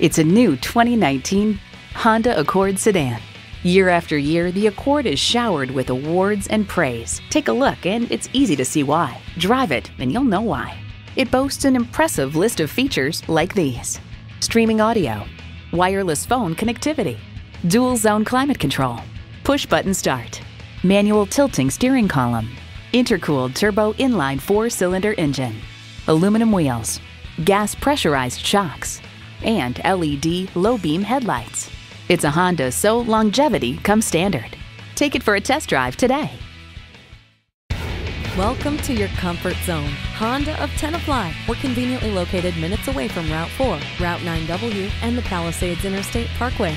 It's a new 2019 Honda Accord sedan. Year after year, the Accord is showered with awards and praise. Take a look, and it's easy to see why. Drive it, and you'll know why. It boasts an impressive list of features like these streaming audio, wireless phone connectivity, dual zone climate control, push button start, manual tilting steering column, intercooled turbo inline four cylinder engine, aluminum wheels, gas pressurized shocks, and LED low beam headlights. It's a Honda, so longevity comes standard. Take it for a test drive today. Welcome to your comfort zone. Honda of Tenafly. We're conveniently located minutes away from Route 4, Route 9W, and the Palisades Interstate Parkway.